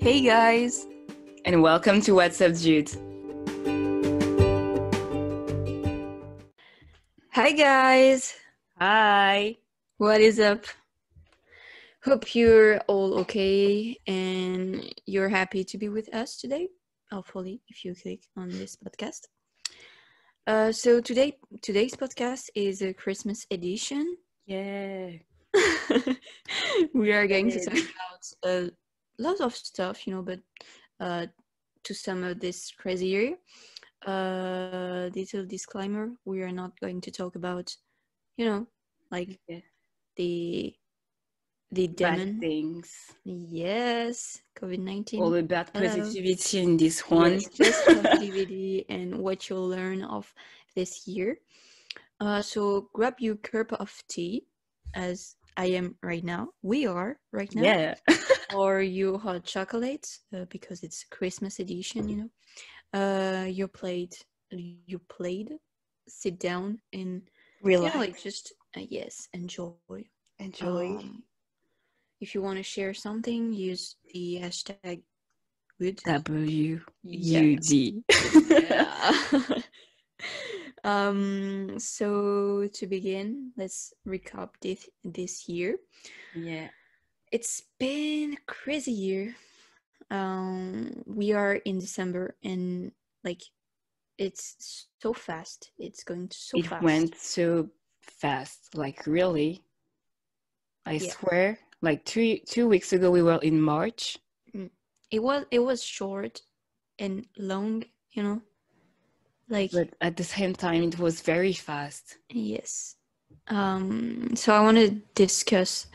Hey guys, and welcome to What's Up Dude. Hi guys, Hi. what is up? Hope you're all okay and you're happy to be with us today. Hopefully, if you click on this podcast. Uh, so today, today's podcast is a Christmas edition. Yeah. we are going to Good. talk about a lot of stuff, you know, but uh, to sum up this crazy year, uh, little disclaimer: we are not going to talk about, you know, like Yeah. the the Bad demon. things. Yes, COVID nineteen. All the bad positivity in this one. Yes, just positivity and what you'll learn of this year. Uh, so grab your cup of tea, as I am right now. We are right now. yeah. Or your hot chocolate, uh, because it's Christmas edition. You know. Uh, your plate. You played. Sit down and Relax. like just uh, yes, enjoy. Enjoy. Um, if you want to share something, use the hashtag good. W. U D. Yeah. um so to begin let's recap this this year Yeah. It's been a crazy year um we are in december and like it's so fast it's going so it fast went so fast. Like really. I Yeah. swear. Like two two weeks ago we were in March. it was it was short and long you know like But at the same time it was very fast. Yes. Um, so I want to discuss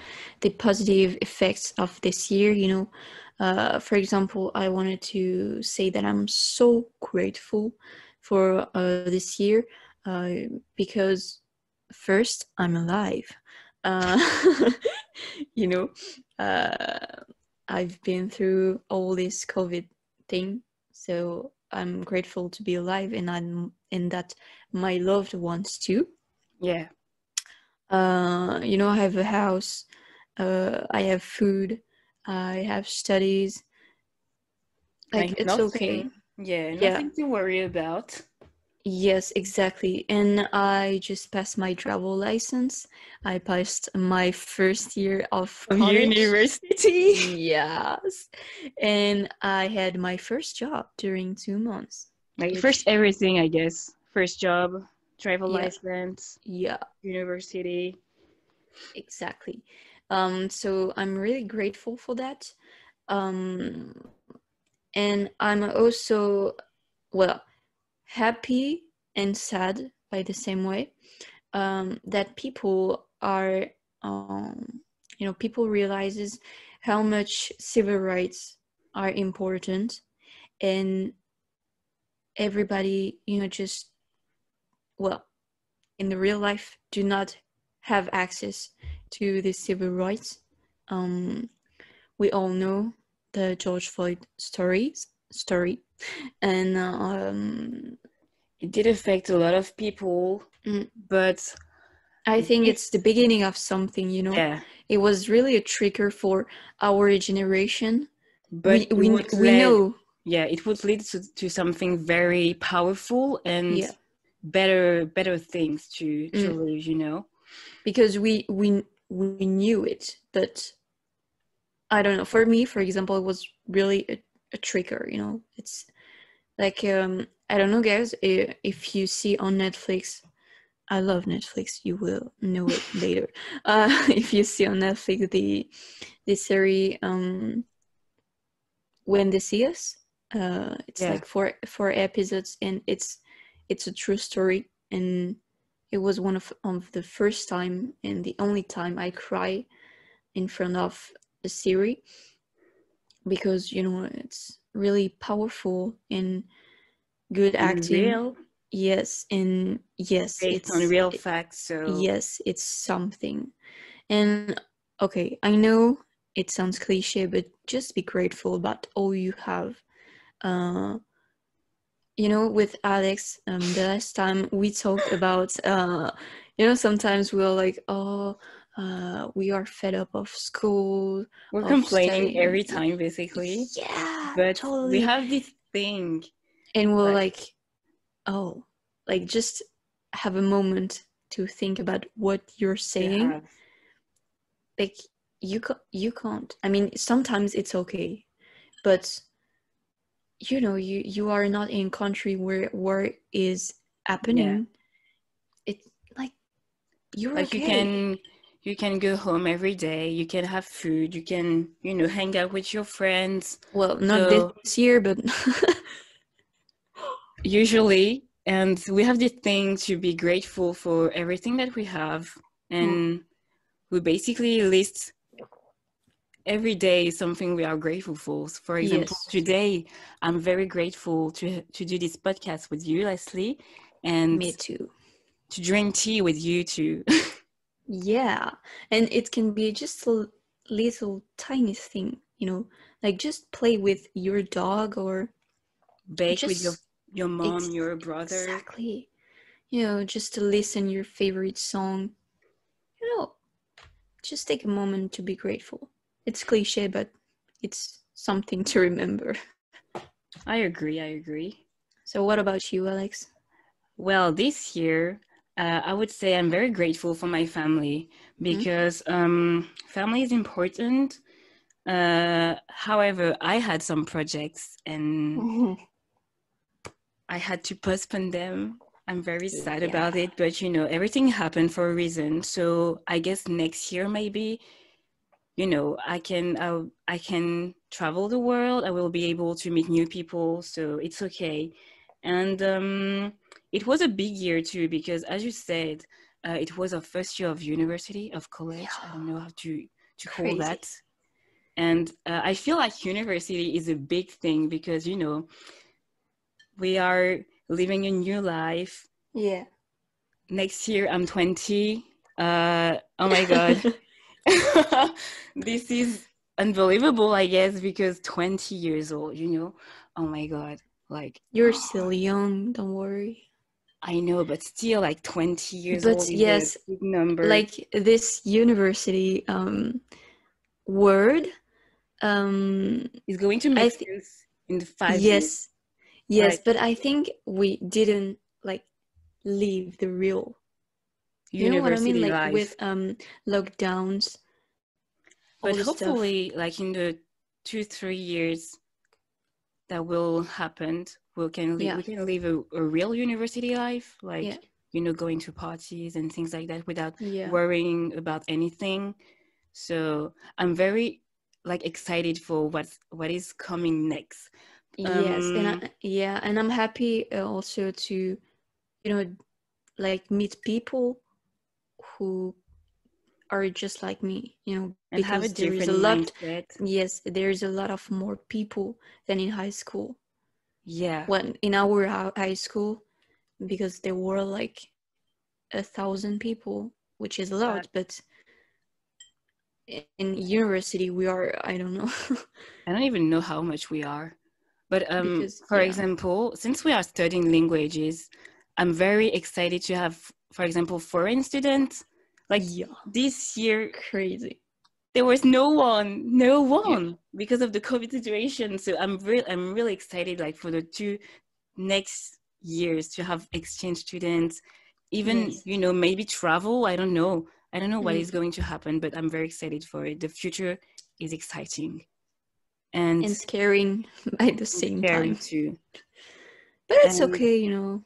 the positive effects of this year. You know, uh, for example, I wanted to say that I'm so grateful for uh, this year uh, because first I'm alive. Uh, you know, uh, I've been through all this COVID thing, so I'm grateful to be alive, and I'm and that my loved ones too. Yeah. Uh, you know, I have a house, uh, I have food, I have studies. Like, it's okay. nothing- Yeah, Yeah. nothing to worry about. Yes, exactly. And I just passed my travel license. I passed my first year of college. university. Yes. And I had my first job during two months. Like first everything, I guess. First job, travel Yeah. license, Yeah, university. exactly. Um, so I'm really grateful for that. Um, and I'm also, well, happy and sad by the same way um, that people are, um, you know, people realizes how much civil rights are important, and everybody, you know, just well, in the real life, do not have access to the civil rights. Um, we all know the George Floyd stories story, and um, It did affect a lot of people, Mm. but I think it's the beginning of something. You know, yeah, it was really a trigger for our generation. but we we, we lead- know, Yeah, it would lead to, to something very powerful and Yeah. Better better things to to Mm. live. You know. because we we we knew it, but I don't know. For me, for example, it was really a, a trigger. You know, it's like um I don't know, guys. If you see on Netflix, I love Netflix. You will know it later. Uh, if you see on Netflix the the series um when they see us, uh, it's Yeah. like four four episodes, and it's it's a true story, and it was one of of the first time and the only time I cry in front of a series because you know it's really powerful and good acting. real, Yes, and yes, based it's on real it- facts. So yes, it's something. And okay, I know it sounds cliche, but just be grateful about all you have. Uh, you know, with Alex, um, the last time we talked about, uh, you know, sometimes we're like, oh, uh, we are fed up of school. We're of complaining studying. every time, basically. Yeah, But totally. we have this thing. and we're like- like, oh, like just have a moment to think about what you're saying. have. Like you ca- you can't. I mean, sometimes it's okay, but you know, you you are not in country where war is happening. It's like you're Like okay. you can you can go home every day. You can have food. You can you know hang out with your friends. Well, not So- this year, but usually and we have the thing to be grateful for everything that we have mm. and we basically list every day is something we are grateful for So for example Yes. today i'm very grateful to to do this podcast with you leslie and me too. to drink tea with you too Yeah, and it can be just a little tiny thing, you know, like just play with your dog or bake with your your mom ex- your brother exactly, you know, just to listen your favorite song. You know, just take a moment to be grateful. It's cliche, but it's something to remember. i agree i agree So, what about you, Alex? Well, this year, uh, I would say I'm very grateful for my family because um, family is important. Uh, however, I had some projects and I had to postpone them. I'm very sad about it, but you know, everything happened for a reason. So I guess next year, maybe, you know, I can I, I can travel the world. I will be able to meet new people, so it's okay. And um, it was a big year too because, as you said, uh, it was our first year of university of college. I don't know how to to call Crazy. that. And uh, I feel like university is a big thing because you know we are living a new life. Yeah. Next year I'm 20. Uh, oh my god, this is unbelievable. I guess because 20 years old. You know, oh my god, like You're still young, don't worry. I know, but still, like 20 years But old is yes, a big number. like this university um word um it's going to make thi- sense in the five years. yes yes Right. but i think we didn't like leave the real you know what i mean like life. with um lockdowns but the stuff. hopefully, like in the two three years that will happen, we can li- Yeah. we can live a, a real university life, like Yeah. you know, going to parties and things like that without yeah worrying about anything. So I'm very like excited for what what is coming next. yes and um, I, yeah and i'm happy uh, also to you know like meet people who are just like me you know And have a because there is a lot mindset. yes there's a lot of more people than in high school Yeah. when in our high school because there were like a thousand people which is a lot but in university we are i don't know I don't even know how much we are. But um, Because, for yeah. example, since we are studying languages, I'm very excited to have, for example, foreign students. Like yeah this year, crazy there was no one, no one because of the COVID situation. So I'm real, I'm really excited, like for the two next years to have exchange students, even Yes. you know maybe travel. I don't know. I don't know what Mhm. is going to happen, but I'm very excited for it. The future is exciting, and, and scaring at the same time too. but it's And- okay you know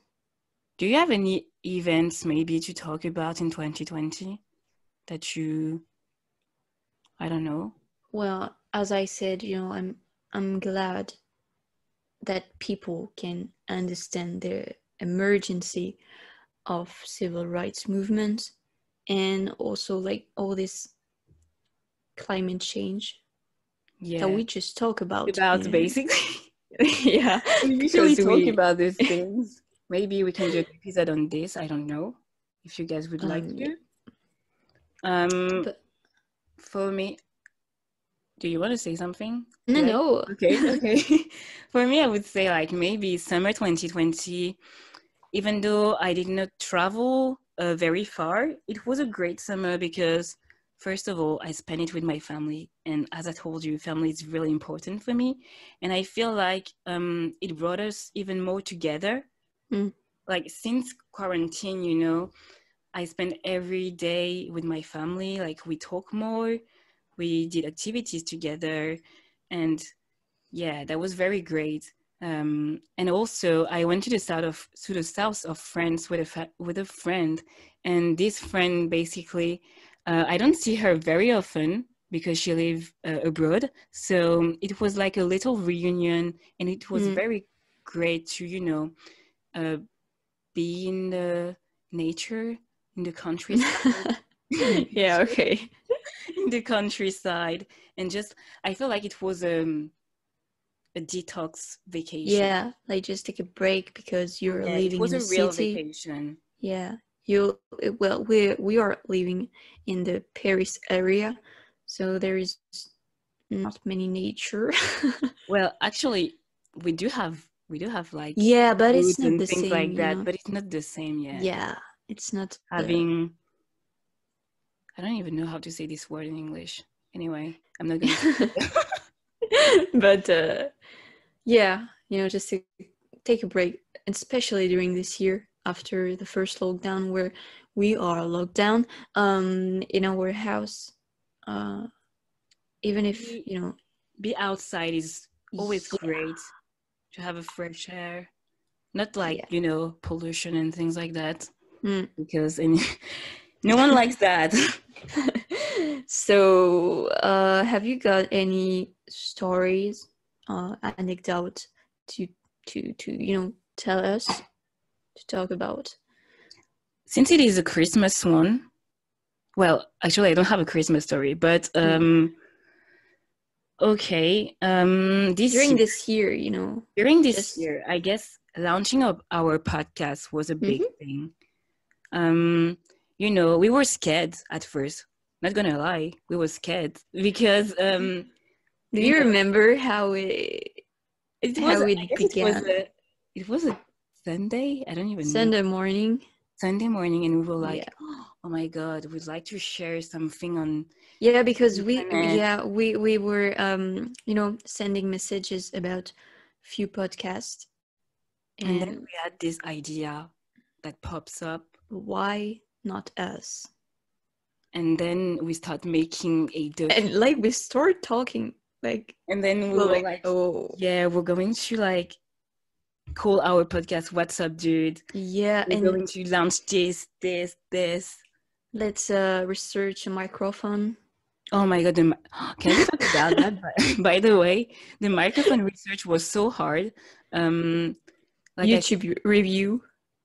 Do you have any events maybe to talk about in 2020 that you, I don't know, well as i said you know i'm i'm glad that people can understand the emergency of civil rights movement and also like all this climate change yeah, that we just talk about about in- basically. yeah we usually talk we- about these things. Maybe we can do an episode on this. I don't know if you guys would like Um, to. Um, but for me, do you want to say something? no Like- no okay okay for me i would say like maybe summer 2020 even though i did not travel uh, very far it was a great summer because first of all, I spent it with my family. And as I told you, family is really important for me. And I feel like um, it brought us even more together. Mm. Like since quarantine, you know, I spend every day with my family. Like we talk more, we did activities together. And yeah, that was very great. Um, and also, I went to the south of to the south of France with a fa- with a friend, and this friend basically uh, I don't see her very often because she lives uh, abroad. So it was like a little reunion, and it was Mm. very great to, you know, uh, be in the nature, in the countryside. yeah, okay. in the countryside, and just I feel like it was um, a detox vacation. Yeah, like just take a break because you're Yeah, living in a the city. vacation. Yeah, you well we we are living in the Paris area, so there is not many nature. Well, actually, we do have we do have like yeah, but it's not the things same. like you that, know? but it's not the same yet. yeah, it's not the- having I don't even know how to say this word in English. Anyway, I'm not gonna but uh, yeah, you know, just to take a break, especially during this year after the first lockdown, where we are locked down um, in our house. Uh, even if you know, be outside is always yeah, great to have a fresh air. Not like, Yeah. you know, pollution and things like that. Mm. Because no one likes that. so, uh, have you got any stories, uh, anecdote to to to you know tell us to talk about? Since it is a Christmas one, well, actually I don't have a Christmas story, but Mm. um okay. Um this During year- this year, you know, during this Just- year, I guess launching of our podcast was a big Mm-hmm. thing. Um, you know, we were scared at first. Not gonna lie, we were scared because um, do You you know- remember how it it How was. it I guess it was began. a. It was a Sunday. I don't even know. Sunday morning? Sunday morning, and we were like, Yeah. "Oh my god, we'd like to share something on." Yeah, because we Internet. yeah we we were um you know sending messages about few podcasts, And and then we had this idea that pops up, why not us? and then we start making a doc- And like we start talking like and then we we're were like, like oh Yeah, we're going to like call our podcast What's Up Dude. yeah, We're and going to launch this, this, this. Let's uh research a microphone. Oh my god, the, can we talk about that? By, by the way, the microphone research was so hard. Um like I, YouTube review.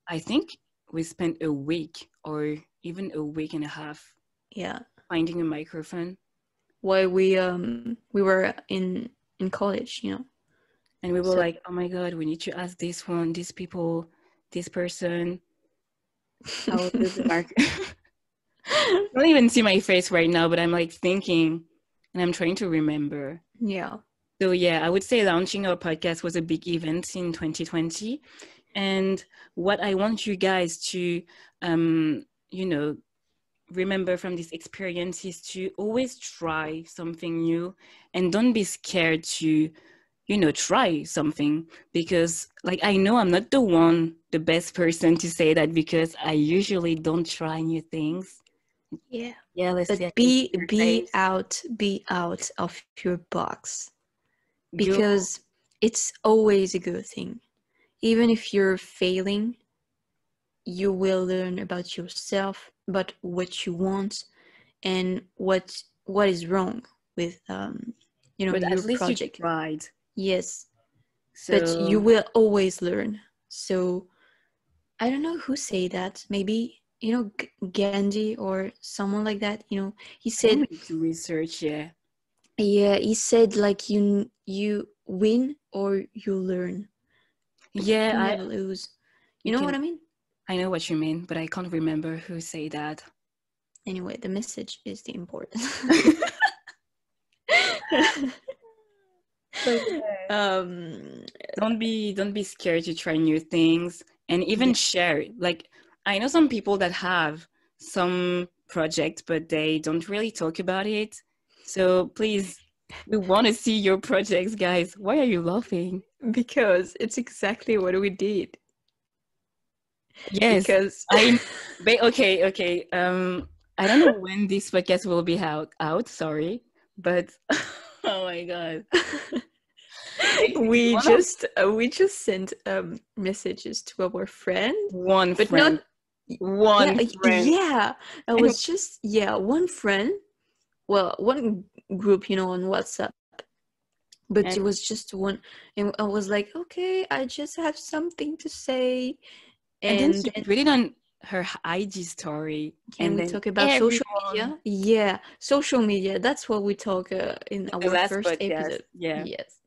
I think we spent a week or even a week and a half Yeah, finding a microphone. while we um we were in in college, you know. And we were So- like, oh my god, we need to ask this one, these people, this person. How does the mark I don't even see my face right now, but I'm like thinking and I'm trying to remember. yeah. So yeah, I would say launching our podcast was a big event in 2020. And what I want you guys to um, you know, remember from this experience is to always try something new and don't be scared to you know try something because like i know i'm not the one the best person to say that because i usually don't try new things Yeah. yeah let's But be be face. out be out of your box because it's always a good thing. Even if you're failing, you will learn about yourself, about what you want, and what what is wrong with um you know but your at least project. you tried Yes, so but you will always learn. So I don't know who say that. Maybe you know G- Gandhi or someone like that. You know, he said need to research yeah Yeah, he said like you you win or you learn. yeah You i lose. You you know can- what I mean? i know what you mean but i can't remember who say that Anyway, the message is the important. um don't be don't be scared to try new things and even Yeah. share like i know some people that have some project, but they don't really talk about it. So please, we want to see your projects, guys. Why are you laughing? Because it's exactly what we did. Yes, Because I. Okay, okay. Um, I don't know when this podcast will be out. Out, sorry, but oh my god, we just uh, we just sent um messages to our friend, one but friend, not one yeah, friend. yeah. It was just yeah, one friend. Well, one group, you know, on WhatsApp. But it was just one, and I was like, okay, I just have something to say, And, and, then she then put it on her IG story. can and we talk about social media? Yeah, social media. That's what we talk uh, in our first podcast, episode. Yeah. Yes.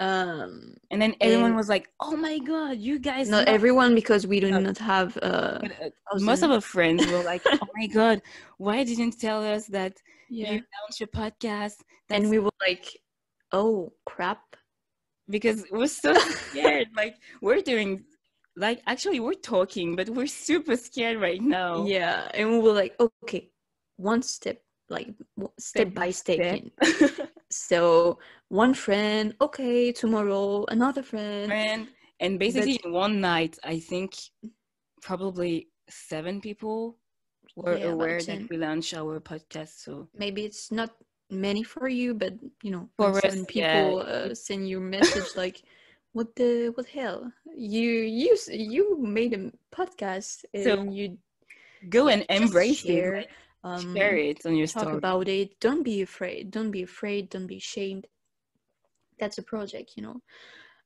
Um, And then everyone And- was like, "Oh my god, you guys!" not everyone because we do No. not have uh uh, most of our friends were like, "Oh my god, why didn't you tell us that yeah you launched your podcast?" and we were like oh crap because we're so scared. like we're doing, like actually we're talking, but we're super scared right now. yeah and we were like okay one step like w- step, by step, in. so one friend okay tomorrow another friend and and basically in one night, I think probably seven people were Yeah, aware that we launched our podcast. So maybe it's not many for you but you know For seven yeah. people uh, send you message like what the what hell you you you made a podcast and So, you go and embrace share, it. Like, um, share it on your talk story. about it don't be afraid don't be afraid don't be ashamed that's a project you know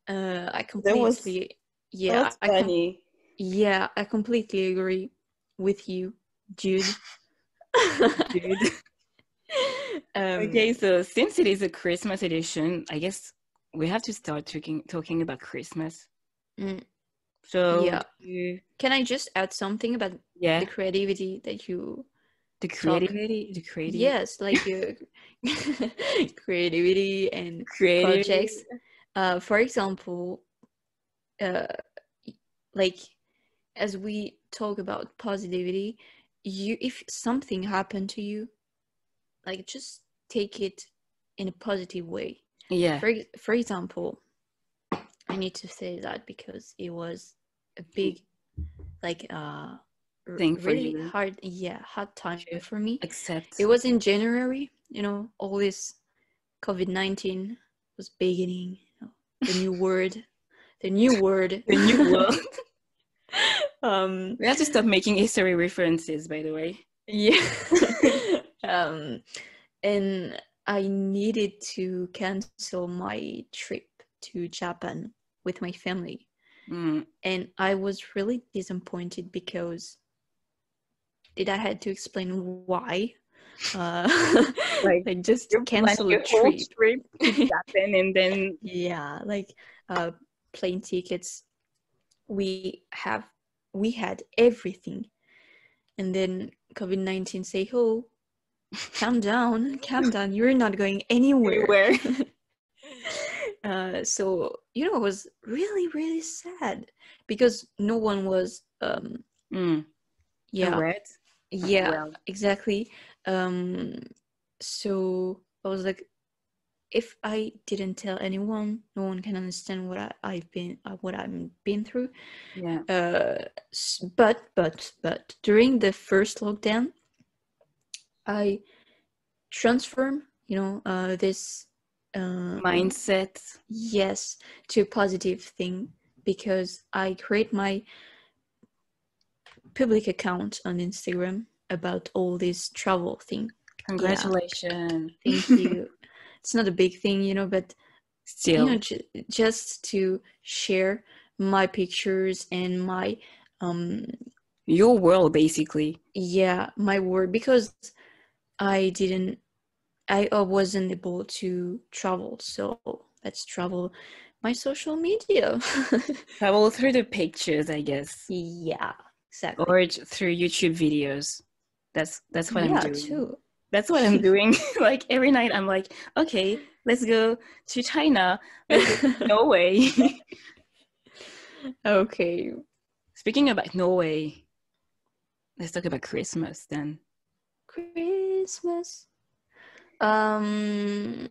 uh i was- completely yeah That's I com- funny. yeah i completely agree with you jude Dude. um, okay, so since it is a Christmas edition, I guess we have to start talking talking about Christmas. Mm. So Yeah. you- can i just add something about yeah, the creativity that you the creativity, the creativity, yes like uh, creativity and creativity. projects uh, for example uh, like as we talk about positivity you if something happened to you like just take it in a positive way. Yeah, for, for example i need to say that because it was a big like uh Thing for really you. hard yeah hard time for me except it was in January, you know, all this COVID 19 was beginning, you know, the new word, the new word. the new world. um, we have to stop making history references, by the way. yeah. um, and I needed to cancel my trip to Japan with my family. Mm. And I was really disappointed because did I had to explain why? Uh, Like, like just cancel a whole trip. trip Japan, and then yeah like uh plane tickets we have we had everything and then covid-19 say oh calm down calm down you're not going anywhere Anywhere. uh so you know it was really really sad because no one was um mm. yeah. Yeah Well, exactly um so i was like if i didn't tell anyone no one can understand what I, i've been uh, what i've been through yeah. uh but but but during the first lockdown i transform you know uh this uh Mindset. yes to a positive thing because i create my public account on instagram about all this travel thing Congratulations. thank you. It's not a big thing you know but Still. you know j- just to share my pictures and my um your world basically. Yeah my world because i didn't i wasn't able to travel so let's travel my social media. Travel through the pictures i guess. Yeah exactly. or through youtube videos. That's that's what yeah i'm doing. too. That's what i'm doing. Like every night i'm like okay let's go to china. Go to norway. Okay. Speaking about norway let's talk about christmas then. Christmas. Um,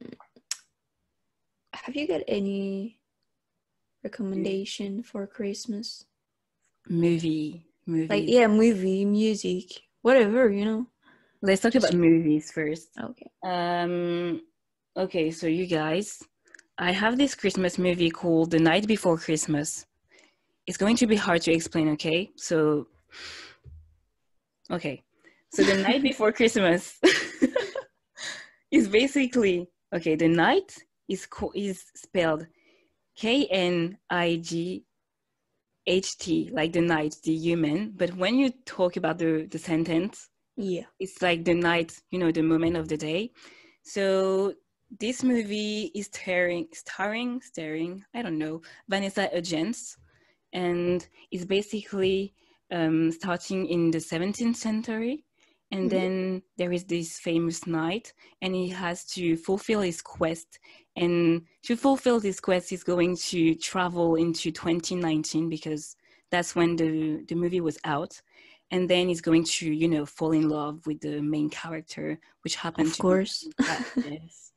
have you got any recommendation for Christmas? Movie, movie. Like yeah, movie, music, whatever you know. Let's talk about movies first. Okay. Um, okay, so you guys, I have this Christmas movie called The Night Before Christmas. It's going to be hard to explain, okay? So, okay. So, The Night Before Christmas is basically, okay, the night is, co- is spelled K N I G H T, like the night, the human. But when you talk about the, the sentence, Yeah. it's like the night, you know, the moment of the day. So this movie is starring, starring, starring, I don't know, Vanessa Hudgens, and it's basically um, starting in the 17th century. And Mhm. then there is this famous knight, and he has to fulfill his quest. And to fulfill this quest, he's going to travel into 2019 because that's when the, the movie was out and then he's going to you know fall in love with the main character which happened Of to course. yes.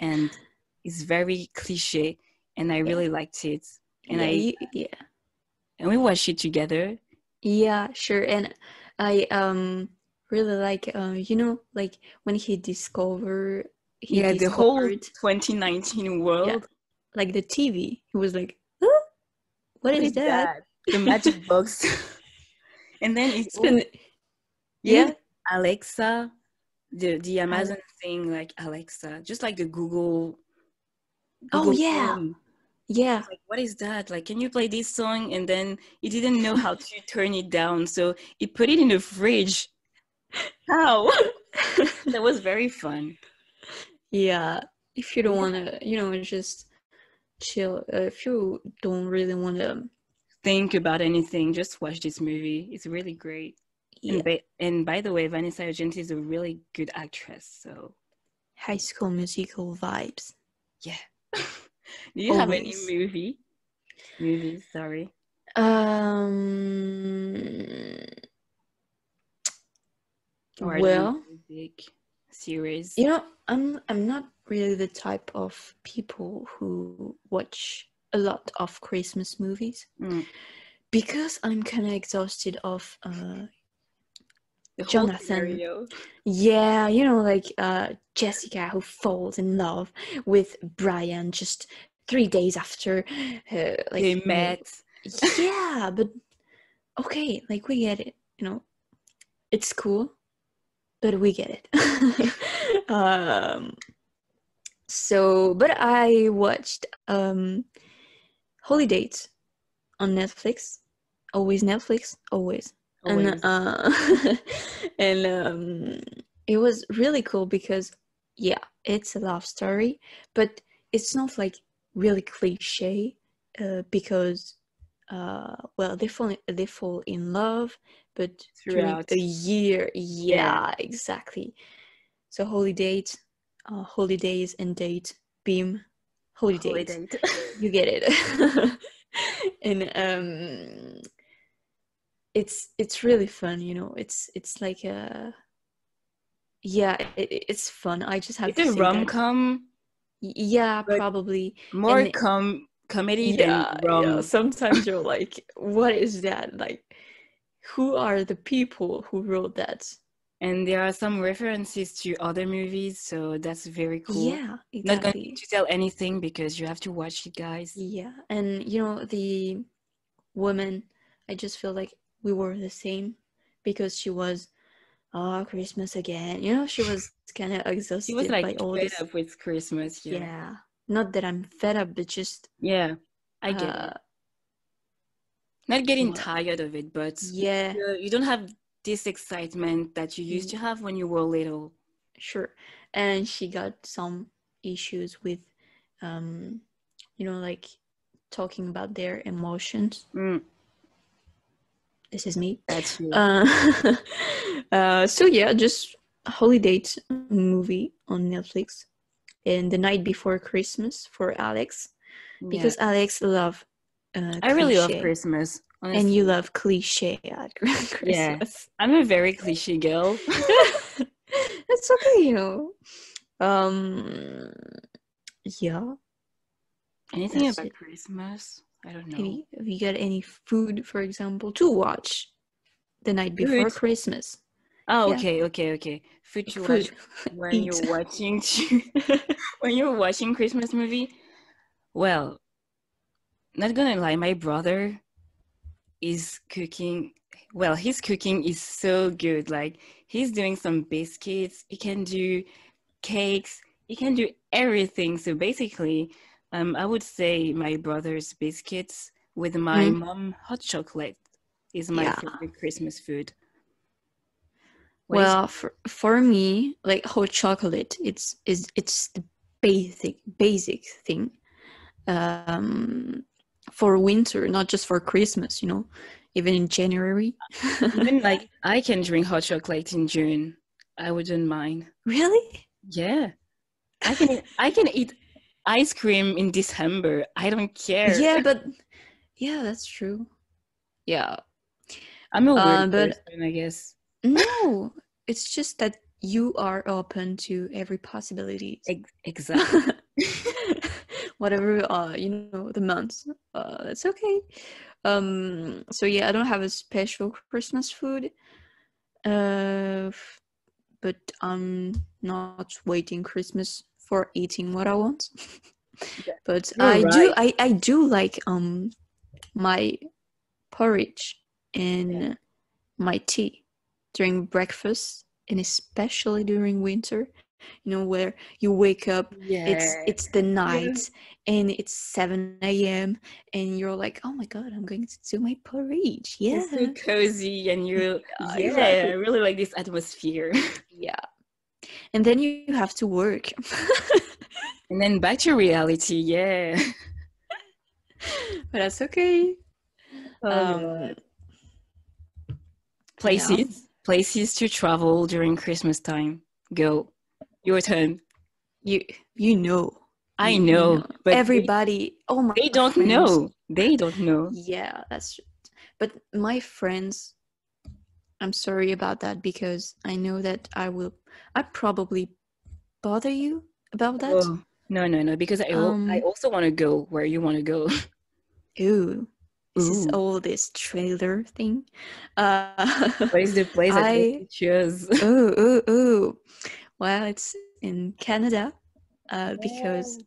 and it's very cliche and i Yeah. really liked it and yeah, i you, yeah. and we watched it together Yeah, sure. And I um really like uh you know like when he discovered he yeah the whole 2019 world like the TV. He was like, huh? what is that? the magic box and then it's It's been know yeah. alexa the the amazon thing like alexa just like the google Oh, yeah. Home. Yeah. like what is that like can you play this song and then he didn't know how to turn it down so he put it in the fridge how that was very fun yeah. If you don't want to, you know, just chill. Uh, if you don't really want to, think about anything just watch this movie it's really great yeah. and, by, and by the way vanessa Hudgens is a really good actress so High School Musical vibes. yeah do you have any Always. movie movies sorry Um. or Well, music series you know, I'm I'm not really the type of people who watch a lot of Christmas movies Mm. because I'm kind of exhausted of uh Jonathan. scenario. yeah, you know, like uh Jessica who falls in love with Brian just three days after uh, like they met yeah, but okay, like we get it, you know. It's cool, but we get it. um so but I watched um Holidate on Netflix. Always Netflix, always. Always. And uh and um it was really cool because yeah, it's a love story, but it's not like really cliche uh, because uh well they fall they fall in love but during Throughout. a year yeah, exactly. So Holidate uh holidays and date beam holidays Holiday. you get it. And um it's it's really fun you know it's it's like a yeah it, it- it's fun. I just have it's to a say rom com, Y- yeah probably. more and- com comedy yeah, than rom. yeah sometimes you're like what is that like who are the people who wrote that And there are some references to other movies, so that's very cool. yeah exactly. Not going to tell anything because you have to watch it, guys. yeah and you know the woman i just feel like we were the same because she was oh christmas again you know she was kind of exhausted She was like by all fed this up with Christmas. yeah. Yeah, not that i'm fed up but just yeah, I get uh, it. Not getting what? tired of it, but yeah you, you don't have this excitement that you used Mm. to have when you were little. sure and she got some issues with um you know like talking about their emotions Mm, this is me that's you. uh, uh so yeah just holiday movie on netflix and the night before christmas for alex Yeah. because alex love uh, I really love Christmas. Honestly. and you love cliche at christmas Yeah. I'm a very cliche girl. That's okay, you know. Um, yeah. Anything That's about it. Christmas? I don't know. Any, have you got any food, for example, to watch the night before. Christmas? Oh, Yeah. okay, okay, okay. Food to Food. watch when Eat. you're watching when you're watching Christmas movie. Well, not gonna lie, my brother is cooking. Well, his cooking is so good. Like he's doing some biscuits. He can do cakes. He can do everything. So basically, um, I would say my brother's biscuits with my Mm. mom hot chocolate is my Yeah. favorite Christmas food. What Well, for, for me, like hot chocolate, it's is it's the basic basic thing. Um, for winter, not just for Christmas, you know, even in January. Even like I can drink hot chocolate in June. I wouldn't mind. Really? Yeah. I can I can eat ice cream in December. I don't care. Yeah, but yeah, that's true. Yeah. I'm a weird Uh, but- person, I guess. No, it's just that you are open to every possibility. Ex- exactly. Whatever uh you know the months. Uh that's okay. Um so yeah, I don't have a special Christmas food. Uh but I'm not waiting Christmas for eating what I want. Yeah, but you're I do. I I do like um my porridge and my tea during breakfast and especially during winter you know where you wake up it's Yeah. it's the night and it's 7 a.m and you're like oh my god i'm going to do my porridge. Yeah. It's so cozy and you Yeah, yeah. I really like this atmosphere. yeah. And then you have to work. And then back to reality, yeah. but that's okay. Oh, um places places to travel during Christmas time. Go. Your turn. you you know I You know, but they- everybody oh my they don't friends. know. They don't know. Yeah, that's but my friends I'm sorry about that because I know that I will I probably bother you about that. Oh, no, no, no. Because I, al- I Um, also want to go where you want to go. Ooh. This is all this trailer thing. Uh What is the place that I- you choose? ooh, ooh, ooh. Well, it's in Canada, uh, because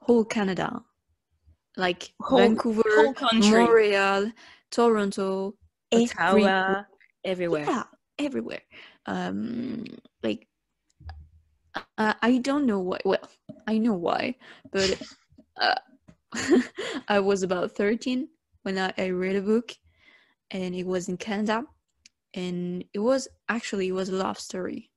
whole Canada, like Whole- Vancouver, whole country. Montreal, Toronto, Ottawa, everywhere. Yeah, everywhere. Um, like I, I don't know why. Well, I know why, but uh, I was about thirteen when I, I read a book, and it was in Canada, and it was actually it was a love story,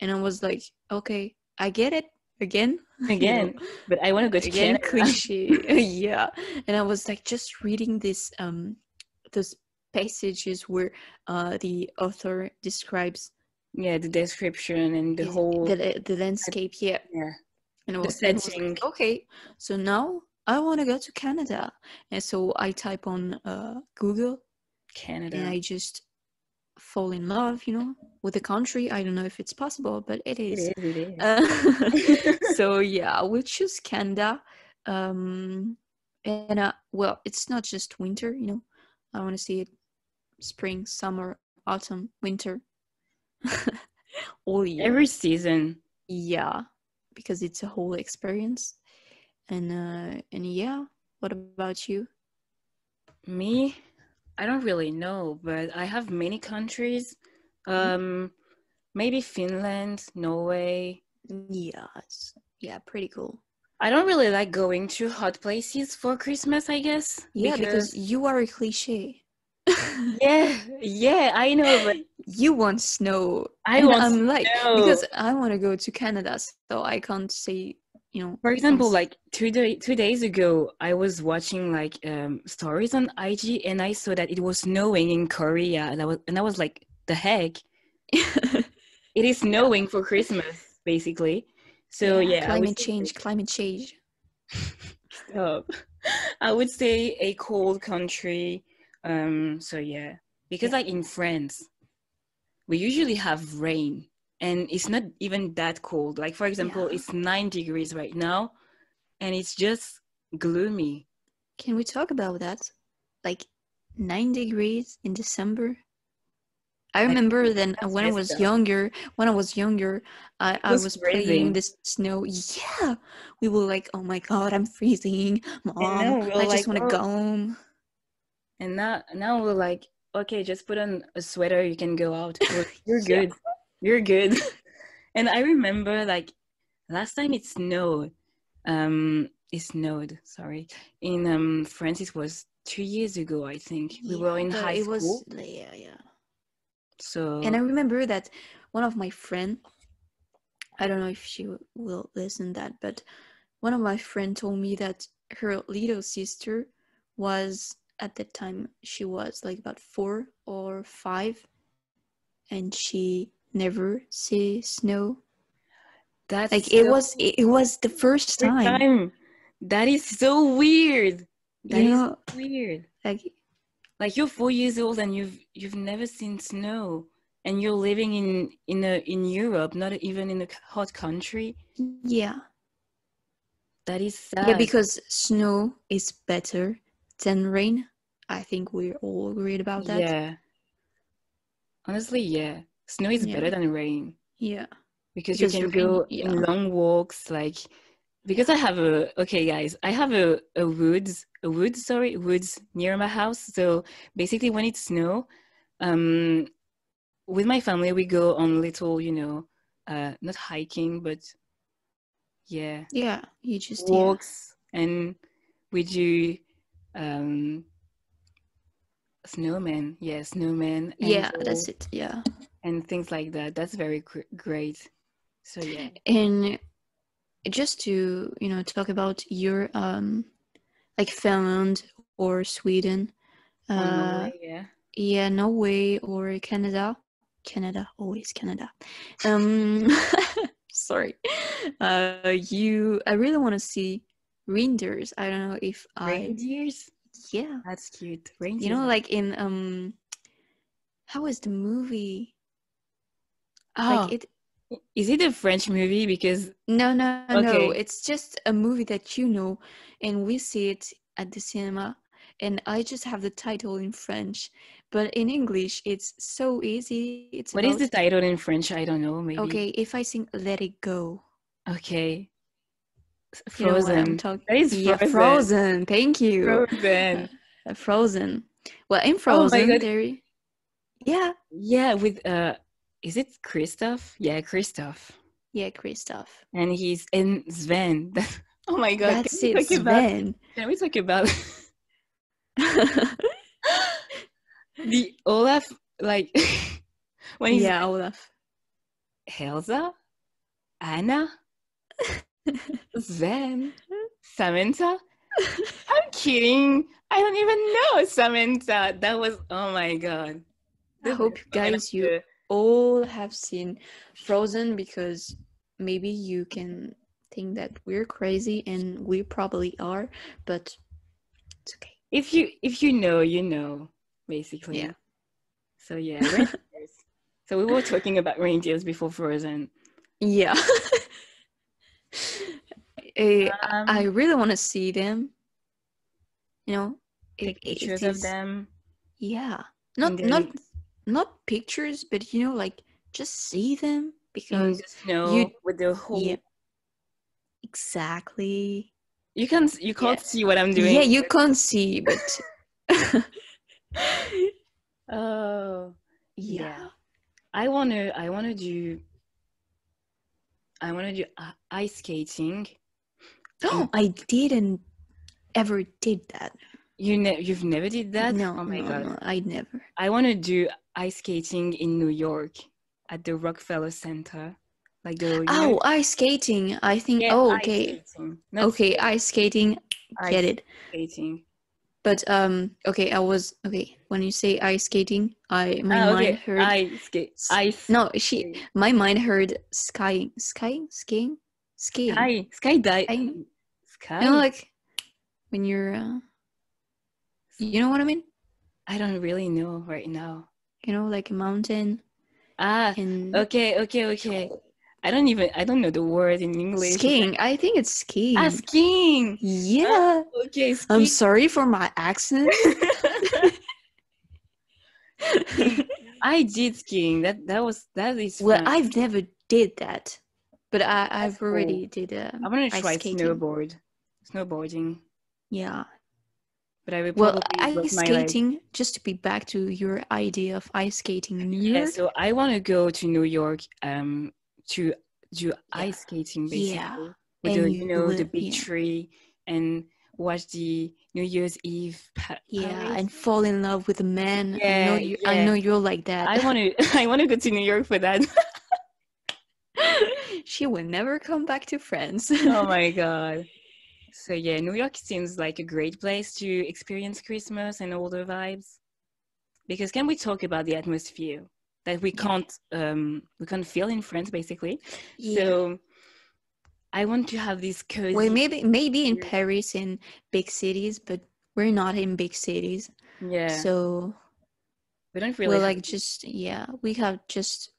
and I was like, okay, I get it again, you know, Again, but I want to go to again Canada. cliche yeah and i was like just reading this um those passages where uh the author describes Yeah, the description and the whole the, the landscape yeah yeah. and I The was, and was setting. like, okay so now i want to go to canada and so i type on uh google Canada. and i just fall in love you know with the country i don't know if it's possible but it it is is, it is. uh, so yeah, we'll choose Canada. Um, and uh, well, it's not just winter, you know. I want to see it spring, summer, autumn, winter, all year. Every season. yeah, because it's a whole experience. And uh, and yeah, what about you? Me, I don't really know, but I have many countries. Um, maybe Finland, Norway. Yeah, yeah, pretty cool. I don't really like going to hot places for Christmas, I guess. Yeah, because you are a cliche. yeah, yeah, I know, but you want snow. I and want I'm like snow. because I want to go to Canada, so I can't say you know. For example, like two day, two days ago, I was watching like um, stories on IG, and I saw that it was snowing in Korea, and I was and I was like, the heck, it is snowing for Christmas, basically. So yeah, I climate would say- change, climate change. Stop. I would say a cold country. Um. So yeah, because Yeah. like in France, we usually have rain and it's not even that cold. Like for example, Yeah. it's nine degrees right now, and it's just gloomy. Can we talk about that? Like nine degrees in December. I Like, remember then when I was up. younger, when I was younger, I, I was freezing. playing in the snow. Yeah, we were like, "Oh my god, I'm freezing, mom! I just want to "Oh." go home." And now, now we're like, okay, just put on a sweater. You can go out. You're, Yeah. You're good. and I remember like last time it snowed. Um, it snowed. Sorry, in um France. It was two years ago. I think we were in high it school. was yeah, yeah. So And I remember that one of my friend, I don't know if she will listen that, but one of my friend told me that her little sister was at that time she was like about four or five, and she never see snow. that's Like it was, it, it was the first time. time. That is so weird. That You is know, weird. like like you're four years old and you've you've never seen snow and you're living in in a in Europe, not even in a hot country. yeah, That is sad. yeah, because snow is better than rain. I think we're all agreed about that. yeah. Honestly, yeah, snow is Yeah. better than rain Yeah. because, Because you can rain, go yeah. in long walks. Like because I have a okay, guys, I have a a woods a woods sorry woods near my house. So basically, when it's snow, um, with my family we go on little, you know, uh, not hiking, but yeah, Yeah, you just yeah. walks and we do um snowman yeah snowman Yeah, that's it. Yeah. And things like that that's very gr- great so yeah And just to, you know, talk about your um like Finland or Sweden. on Uh Norway, yeah yeah, Norway or Canada. Canada, always Canada. Um sorry. Uh you I really want to see reindeers. I don't know if I reindeers yeah. that's cute reindeers You know like in um how is the movie? Oh Like it is it a french movie because No, no, no. It's just a movie that you know, and we see it at the cinema. And I just have the title in French, but in English, it's so easy. It's what is the title in french i don't know maybe Okay, if I sing "Let It Go," okay you know what I'm frozen talking. that is Yeah, frozen Frozen. Thank you. frozen Uh, Frozen. Well, in Oh my God. there. Yeah, yeah with uh is it Kristoff yeah Kristoff yeah, Kristoff. and he's in Sven. oh my god! That's can we it, talk about? Sven. Can we talk about the Olaf? Like when he's yeah, Olaf. Elsa, Anna, Sven, Samantha. I'm kidding. I don't even know Samantha. That was oh my god. I hope you guys you all have seen Frozen because maybe you can think that we're crazy and we probably are, but it's okay. If you if you know, you know, basically. Yeah. So yeah, so we were talking about reindeers before Frozen. Yeah. Eh, I- Um, I really want to see them. You know, take if pictures of them. Yeah, not not not pictures, but you know, like just see them because snow you- with the whole. yeah, exactly. You can you can't see what I'm doing. Yeah, you can't see, but Oh, yeah. Yeah. I wanna I wanna do. I wanna do uh, ice skating. Oh, I didn't ever did that. You ne- you've never did that? No, Oh my no, god. no, I never. I wanna do ice skating in New York at the Rockefeller Center, like the. Oh, know- ice skating. I think. Yeah, oh, ice okay, skating, okay, ice skating. ice Get it. Skating. But um, okay, I was okay. When you say ice skating, I my Ah, mind okay. heard. Ice skate. Ice. No, she. My mind heard skiing, skiing, skiing, skiing. Sky. I- Sky. You know, like when you're. Uh, you know what I mean? I don't really know right now. You know, like a mountain, Ah, and okay, okay, okay. I don't even I don't know the word in English. skiing. I think it's skiing. Ah, skiing. yeah. Okay, I'm sorry for my accent. I did skiing. That that was that is well, fun. I've never did that, but I, I've already did. Uh, I want to try skating. snowboard, snowboarding, Yeah. But I will Well, ice skating. Just to be back to your idea of ice skating in New Yeah, York. so I want to go to New York um to do Yeah. ice skating basically Yeah, with and the you know the big yeah. tree and watch the New Year's Eve pa- Yeah, parade. and fall in love with a man. I Yeah, know you. I yeah. know you're like that. I want to I want to go to New York for that. she will never come back to France. oh my god. So yeah, New York seems like a great place to experience Christmas and all the vibes. Because can we talk about the atmosphere that we can't um we can't feel in France basically? Yeah. So I want to have this cozy well, maybe maybe in Paris in big cities, but we're not in big cities, yeah. so we don't really we're like just yeah, we have just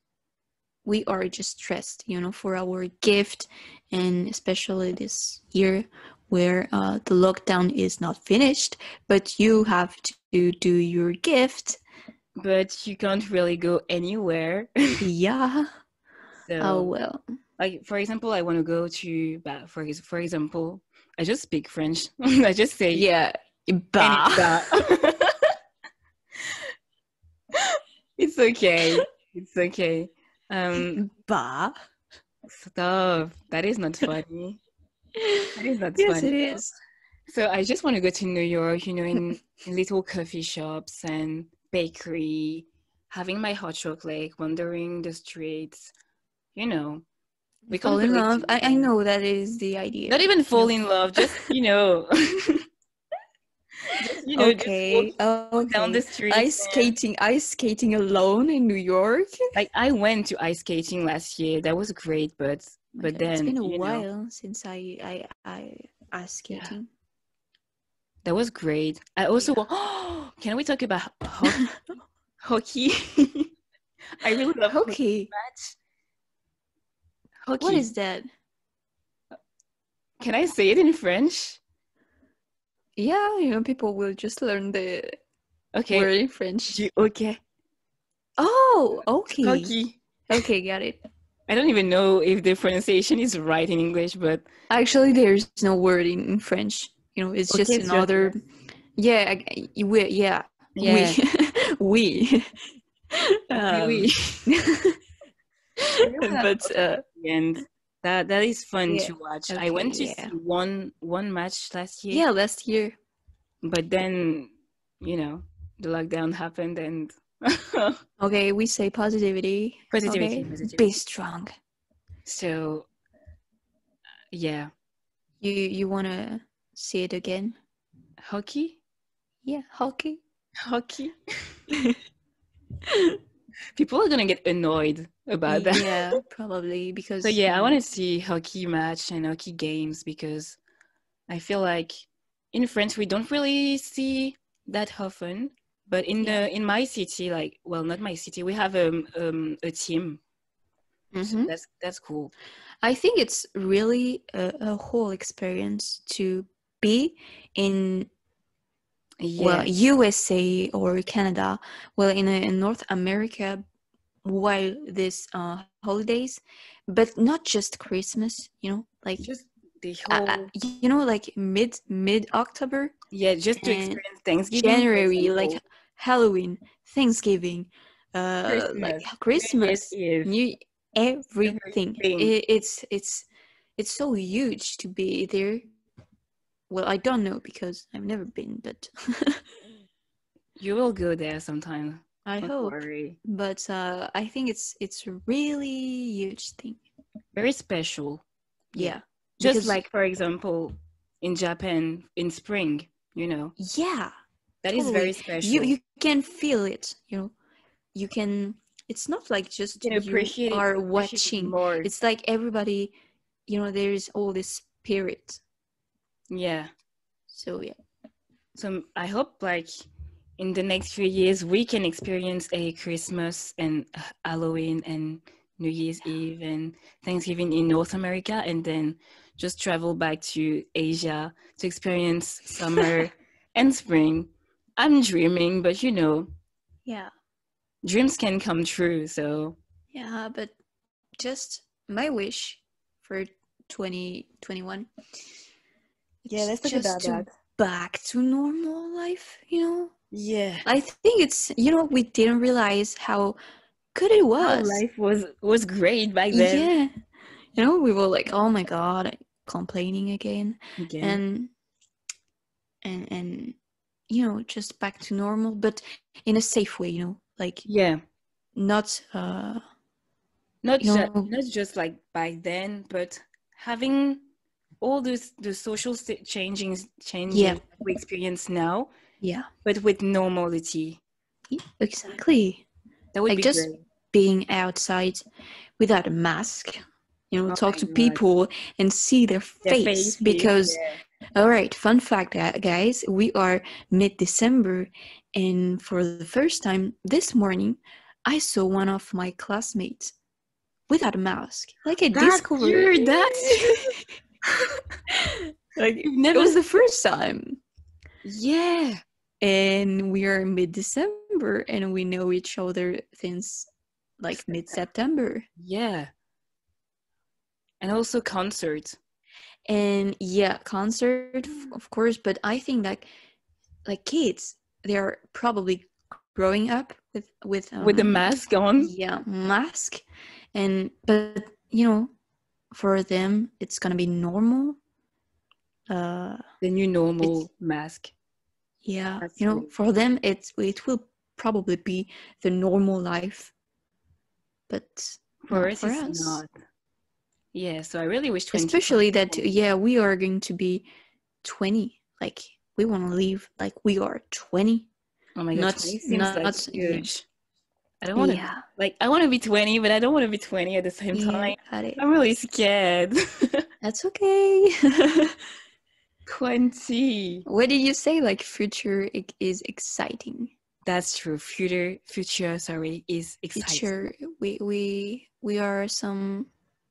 we are just stressed, you know, for our gift, and especially this year where uh, the lockdown is not finished, but you have to do your gift. but you can't really go anywhere. yeah. so Oh well. like for example, I want to go to but for for example, I just speak French. I just say Yeah. Bah. bah. it's okay. It's okay. Um Bah. stop. That is not funny. That is not Yes, funny. it is. So I just want to go to New York, you know, in, in little coffee shops and bakery, having my hot chocolate, wandering the streets, you know. We Fall in love. I, I know that is the idea. Not even fall in love, just you know. Just, you know, okay. okay. down the street. ice and- skating. Ice skating alone in New York. Like I went to ice skating last year. That was great, but but Okay, then it's been a you know, while since I I I ice Yeah. that was great. I also wa- can we talk about ho- hockey? I really love hockey. Hockey. What is that? Can I say it in French? Yeah, you know, people will just learn the Okay. word in French. Okay. Oh, okay. Hockey. Okay, got it. I don't even know if the pronunciation is right in English, but Actually, there's no word in, French. You know, it's Okay, just it's another. Yeah, I- I- we, yeah, yeah. we, we. Um, Oui, but uh, and that that is fun Yeah. to watch. I went to yeah. one one match last year, yeah, last year. but then you know the lockdown happened and Okay, we say positivity. Positivity, okay? positivity. Be strong. so uh, yeah, You you wanna see it again? hockey, Yeah, hockey. hockey. People are gonna get annoyed about that. Yeah, probably because. So yeah, I want to see hockey match and hockey games because I feel like in France we don't really see that often. But in the in my city, like well, not my city, we have um, um a team. So mhm. that's that's cool. I think it's really a, a whole experience to be in well USA or Canada, well in, uh, in North America while this uh, holidays, but not just Christmas. You know, like just the whole uh, you know, like mid mid October, yeah, just to experience Thanksgiving, January, like Halloween, Thanksgiving, uh, like Christmas, Christmas, New everything. Everything. It, it's it's it's so huge to be there. Well, I don't know because I've never been, but You will go there sometime. I Don't hope. worry. But uh, I think it's it's a really huge thing. Very special. Yeah, Just because like for example, in Japan in spring, you know. yeah, That is Totally. very special. you you can feel it. You know, you can. It's not like just You it- are it watching. more. It's like everybody, you know, there's all this spirit. yeah. So yeah, So I hope like in the next few years we can experience a Christmas and Halloween and New Year's Eve and Thanksgiving in North America and then just travel back to Asia to experience summer and spring. I'm dreaming, but you know, Yeah. dreams can come true. So Yeah, but just my wish for 2021. Yeah, let's talk about to that. Back to normal life, you know? yeah, I think it's, you know, we didn't realize how good it How was. life was was great back then. Yeah. You know, we were like, oh my God, complaining again. Again. And, and, and, you know, just back to normal, but in a safe way, you know, like yeah, not, uh, not you just know- not just like by then, but having all those the social st- changings changes Yeah. we experience now, yeah, but with normality. yeah, exactly. That would Like be just great. being outside without a mask you know Oh talk to God. people and see their Their face faces, because yeah. All right fun fact guys we are mid-december and for the first time this morning i saw one of my classmates without a mask like i That's discovered you, that's like it was the first time yeah. and we are mid-december and we know each other since like mid-september Yeah. And also concerts. And yeah concert of course but i think like like kids they're probably growing up with with with the um, mask on. yeah mask and but you know for them it's gonna be normal uh The new normal mask. yeah That's you know really- for them it's it will probably be the normal life but For not us, it's not. Yeah, so I really wish 20 especially that yeah we are going to be 20 like we want to live like we are 20 Oh my god, not- 20 seems like not- yeah. huge. I don't want to yeah like I want to be 20, but I don't want to be 20 at the same yeah, time. I'm really scared. that's okay 20. what did you say like future is exciting That's true. Future future sorry is exciting. future we we we are some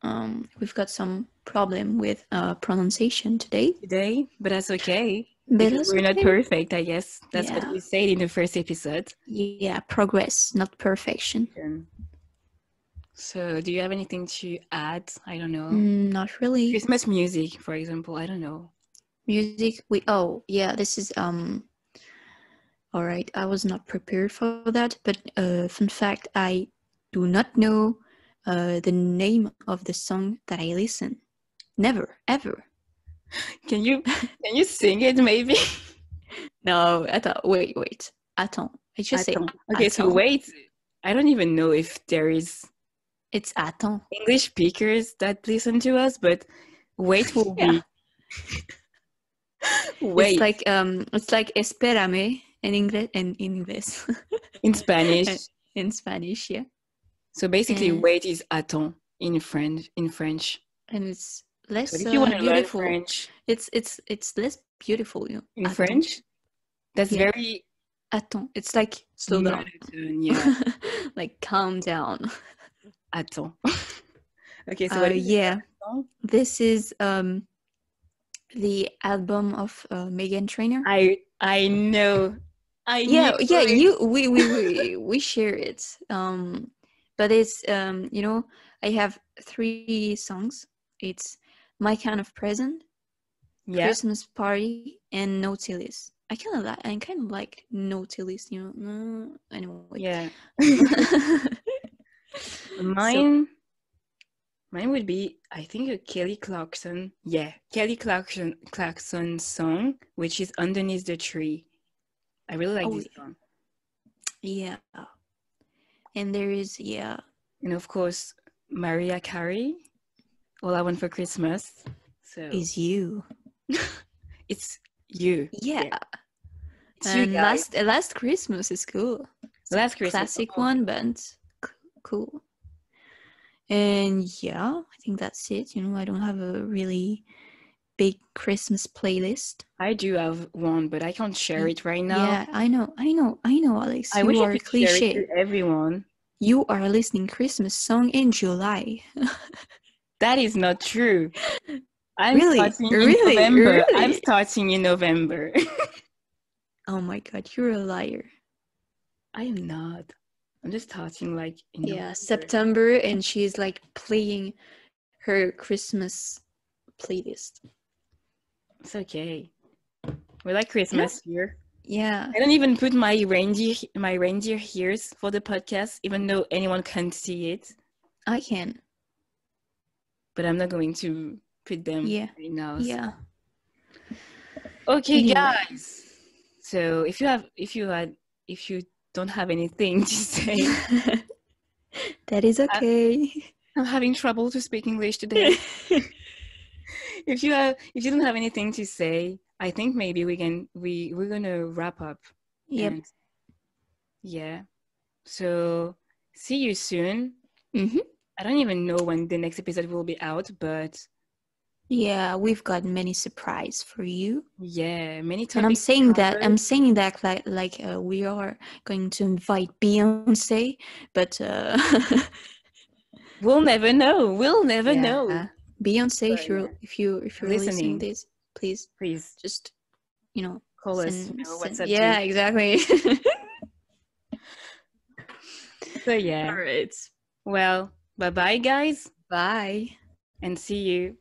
um we've got some problem with uh pronunciation today Today, but that's okay. but that's we're not perfect, I guess. That's Yeah. what we said in the first episode. yeah progress not perfection So, do you have anything to add? I don't know. Mm, not really Christmas music, for example. I don't know. music we oh yeah this is um all right i was not prepared for that but uh fun fact i do not know uh the name of the song that i listen. Never ever. Can you can you sing it maybe? no attends wait wait. Attends i just say Attends. Okay, so wait. I don't even know if there is it's attends English speakers that listen to us, but wait will be wait it's like um it's like espérame in english and in english in Spanish. in spanish yeah So basically, Mm. wait is attends in French. In French. and it's less So if you uh, want to learn beautiful French it's it's it's less beautiful you know in attends. French, that's Yeah. very attends it's like slow down monotone. Yeah, like calm down attends. okay, so uh, what is yeah the this is um the album of uh, Meghan Trainor I I know. I yeah yeah it. you we we we, we share it um but it's um you know i have three songs it's my kind of present yeah. christmas party and no Naughty List i kind of like i kind of like Naughty List you know anyway Yeah. Mine, mine would be I think a Kelly Clarkson. Yeah, Kelly Clarkson Clarkson song, which is underneath the tree. I really like Oh, this song, yeah and there is yeah and of course Mariah Carey. All I want for Christmas. So is you it's you. yeah, It's you and last last christmas is cool Last Christmas. classic Oh, one but cool and yeah i think that's it you know i don't have a really big Christmas playlist. I do have one, but I can't share mm. it right now. Yeah, I know, I know, I know, Alex. I you wish are I could share cliche. it to everyone. You are listening Christmas song in July. That is not true. I'm Really? starting in Really? November. I'm starting in November. oh my god, you're a liar. I am not. I'm just starting like in Yeah, November. September, and she's like playing her Christmas playlist. It's okay. We like Christmas here. Yeah. I don't even put my reindeer my reindeer ears for the podcast, even though anyone can't see it. I can. But I'm not going to put them Yeah. right now. so- Yeah. Okay, Anyway. guys. So if you have if you had if you don't have anything to say, that is uh, okay. I'm having trouble to speak English today. if you have if you don't have anything to say, I think maybe we can we we're gonna wrap up. yep. and- yeah. So see you soon. hmm I don't even know when the next episode will be out, but Yeah, we've got many surprise for you. yeah, many times. And I'm saying that I'm saying that like like uh, we are going to invite Beyonce, but uh, we'll never know. We'll never yeah, know. Beyonce, So, if you're yeah. if you if you're Listening. listening this, please Please just you know call us. You know, send- yeah, exactly. So yeah. All right. Well, bye bye, guys, Bye. and see you